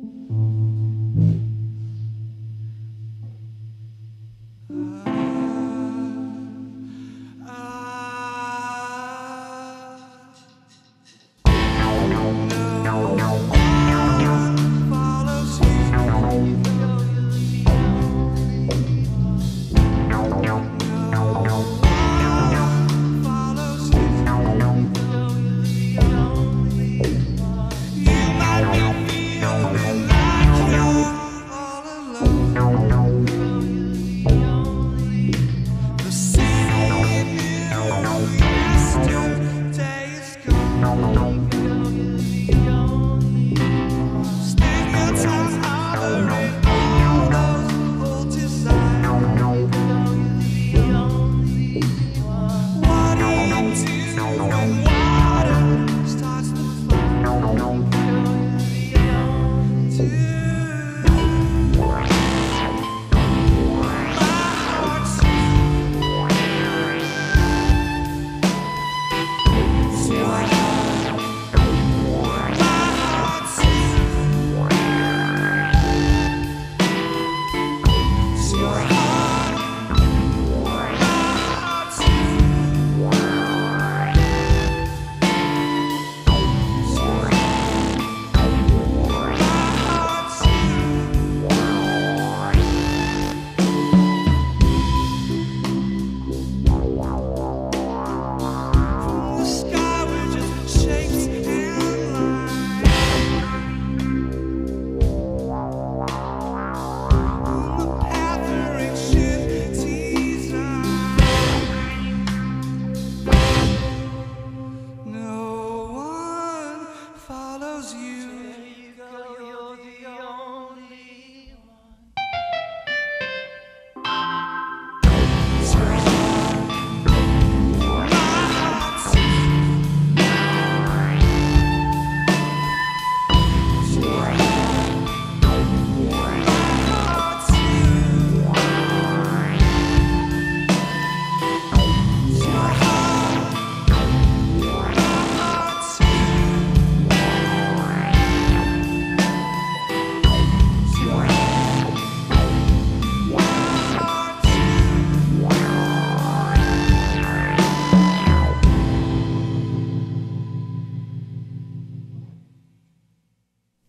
Mm-hmm. see.